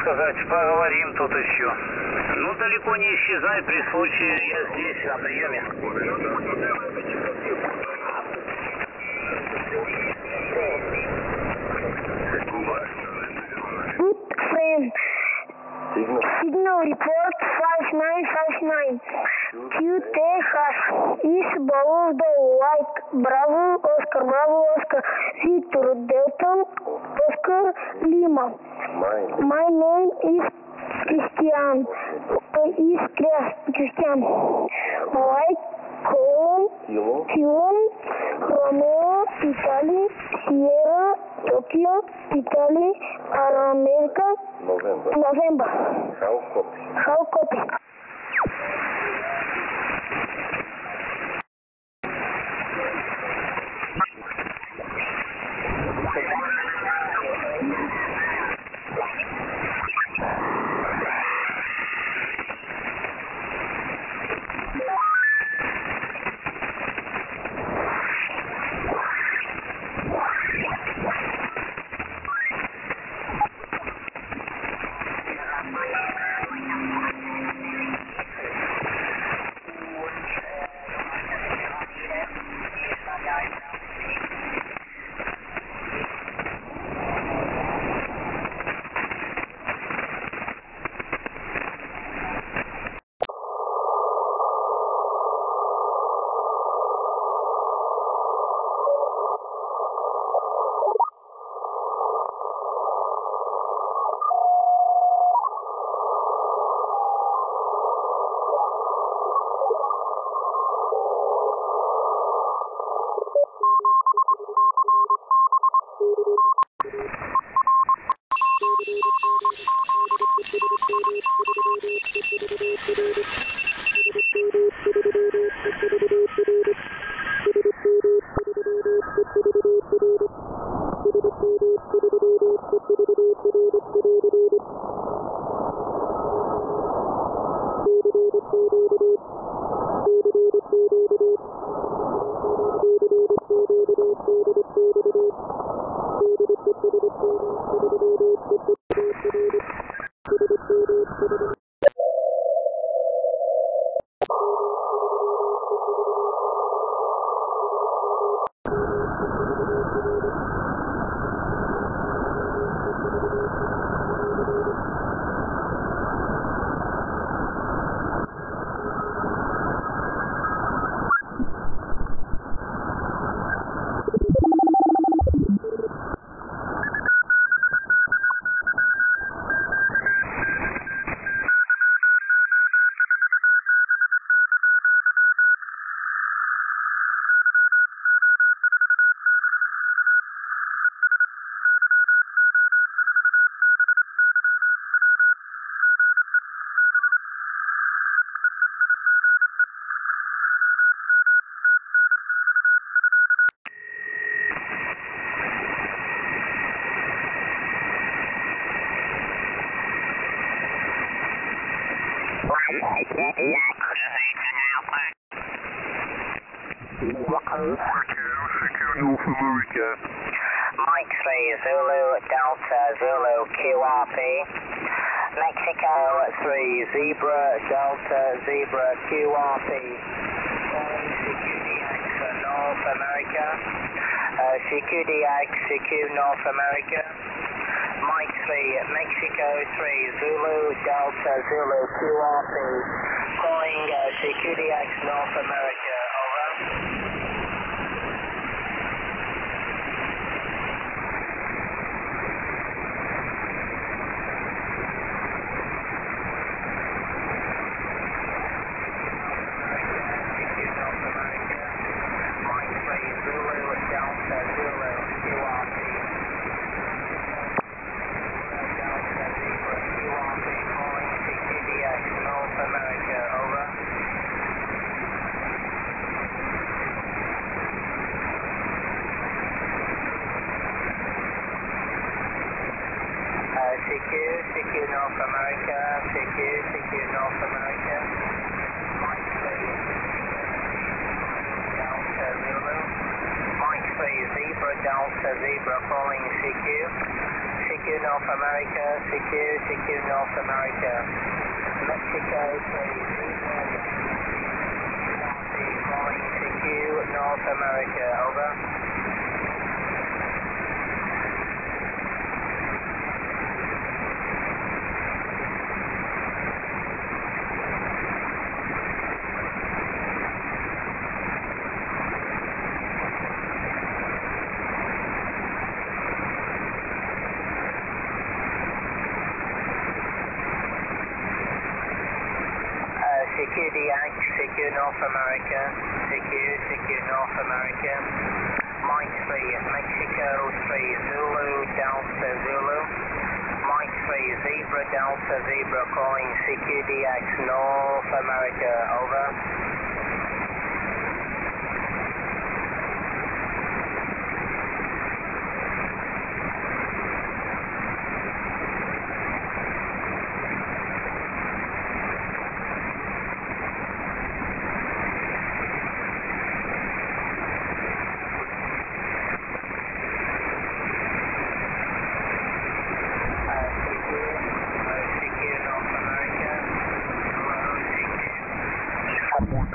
сказать, поговорим тут еще. Ну, далеко не исчезай, при случае я здесь, на приеме. Good friend. Signal report 5959. Q Texas is below the white. Bravo, Oscar, Bravo, Oscar. Victor, Delta, Oscar, Lima. My name is Christian. Uh, is Chris- Christian. White, colon, Kilo, Romeo, Italy, Sierra, Tokyo, Italy, America, November. November. How copy? How copy? North America. Mike 3 Zulu Delta Zulu QRP. Mexico 3 Zebra Delta Zebra QRP. Calling CQDX for North America. Uh, CQDX, CQ North America. Mike 3, Mexico 3, Zulu Delta Zulu QRP. Calling uh, CQDX North America, over. CQ North America. Mike 3, Zulu Delta Zulu QRP. Delta Zebra QRP calling CQDX North America, over. Uh, CQ, CQ North America, CQ, CQ North America. Mike 3, Delta Zulu. Mike 3, Zebra Delta Zebra calling CQ. CQ North America, CQ, CQ North America. Mexico 3, Zebra calling CQ North America, over. Uh, CQDX, CQ North America, CQ, CQ North America. Mike 3, Mexico 3, Zulu Delta Zulu. Mike 3, Zebra Delta Zebra calling CQDX North America, over.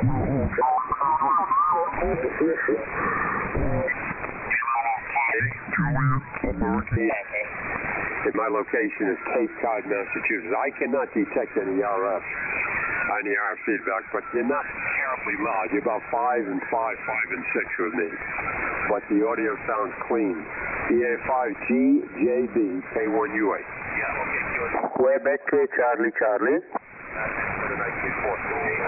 My location is Cape Cod, Massachusetts. I cannot detect any RF on the RF feedback, but you're not terribly loud. You're about five and five, five and six with me. But the audio sounds clean. EA5G, JB, K1UA. Yeah, okay. Quebec, Charlie, Charlie.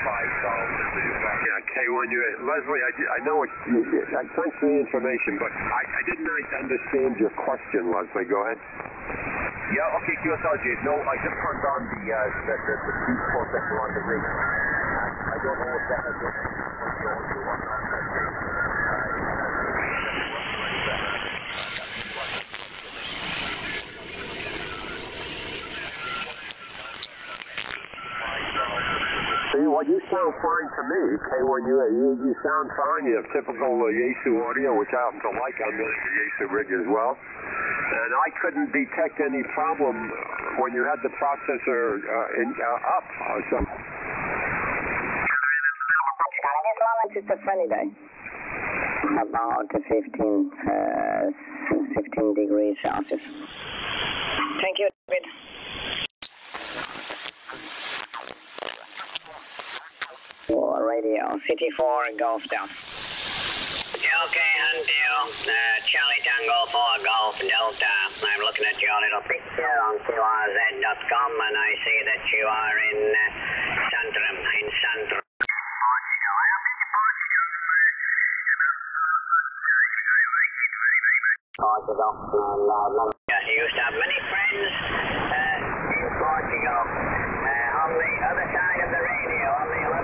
Yeah, K1UA. Leslie, I, di- I know it. I thanks for the information, but I, I didn't understand your question, Leslie. Go ahead. Yeah, okay, QSR Jade. No, I just turned on the uh, the, the, the speech processor on the rig. I don't know if that has been audio or not. See, well, you sound fine to me, K1UA. You, you sound fine. You have typical uh, Yaesu audio, which I happen to like on the Yaesu rig as well. And I couldn't detect any problem when you had the processor uh, in, uh, up. Uh, so, At this moment it's a sunny day. About 15, uh, 15 degrees Celsius. Thank you, David. 4 radio, City 4 Golf Delta. Okay, undo. Uh, Charlie Tango 4 Golf Delta. I'm looking at your little picture on QRZ.com and I see that you are in uh, Santrum, in Santrum. Portugal. Yeah, you used to have many friends uh, in Portugal. Uh, on the other side of the radio, on the